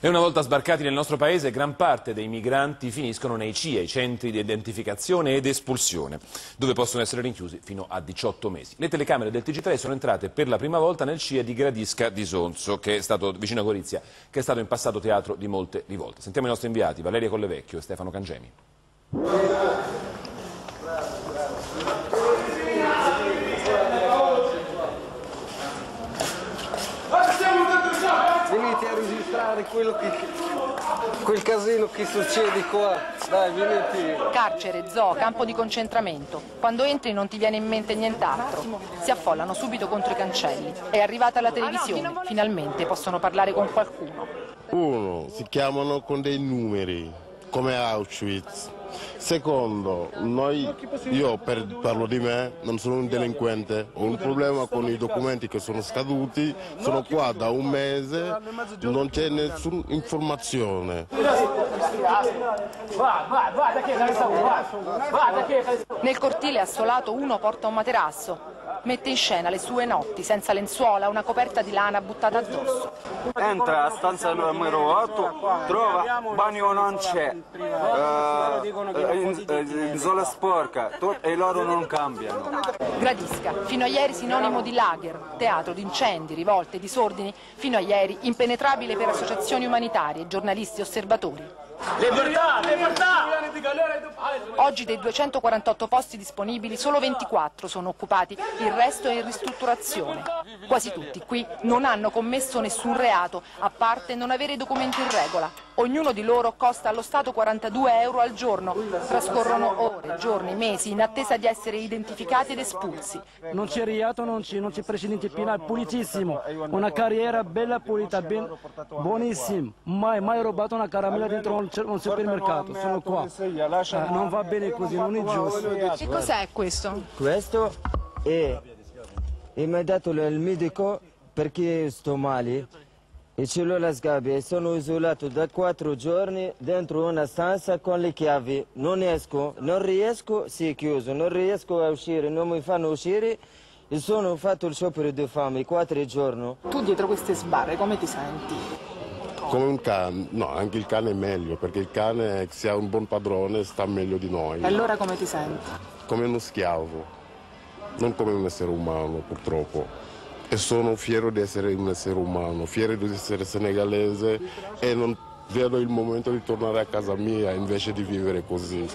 E una volta sbarcati nel nostro paese, gran parte dei migranti finiscono nei CIA, i centri di identificazione ed espulsione, dove possono essere rinchiusi fino a 18 mesi. Le telecamere del TG3 sono entrate per la prima volta nel CIA di Gradisca di Sonzo, che è stato vicino a Gorizia, che è stato in passato teatro di molte rivolte. Sentiamo i nostri inviati, Valeria Collevecchio e Stefano Cangemi. Venite a registrare quello che, quel casino che succede qua. Dai, venite. Carcere, zoo, campo di concentramento. Quando entri non ti viene in mente nient'altro. Si affollano subito contro i cancelli. È arrivata la televisione. Finalmente possono parlare con qualcuno. Uno, si chiamano con dei numeri, come Auschwitz. Secondo, noi, io per, parlo di me, non sono un delinquente, ho un problema con i documenti che sono scaduti, sono qua da un mese, non c'è nessuna informazione. Nel cortile assolato uno porta un materasso. Mette in scena le sue notti, senza lenzuola, una coperta di lana buttata addosso. Entra a stanza numero 8, trova bagno non c'è, eh, in, in zona sporca e loro non cambiano. Gradisca, fino a ieri sinonimo di lager, teatro di incendi, rivolte, disordini, fino a ieri impenetrabile per associazioni umanitarie, giornalisti, osservatori. Libertà, libertà! Oggi dei 248 posti disponibili solo 24 sono occupati, il resto è in ristrutturazione. Quasi tutti qui non hanno commesso nessun reato, a parte non avere documenti in regola. Ognuno di loro costa allo Stato 42 euro al giorno. Trascorrono ore, giorni, mesi in attesa di essere identificati ed espulsi. Non c'è reato, non c'è, non c'è precedente penale, pulitissimo. Una carriera bella pulita, ben, buonissima. Mai, mai rubato una caramella dentro un, un supermercato, sono qua. Eh, non va bene così, non è giusto. Che cos'è questo? Questo è, e mi ha dato il medico perché sto male e ce l'ho la sgabbia e sono isolato da quattro giorni dentro una stanza con le chiavi. Non esco, non riesco, si è chiuso, non riesco a uscire, non mi fanno uscire e sono fatto il sciopero di fame quattro giorni. Tu dietro queste sbarre come ti senti? Come un cane, no, anche il cane è meglio, perché il cane se ha un buon padrone sta meglio di noi, E allora come ti senti? come uno schiavo, non come un essere umano purtroppo. E sono fiero di essere un essere umano, fiero di essere senegalese e non vedo il momento di tornare a casa mia invece di vivere così.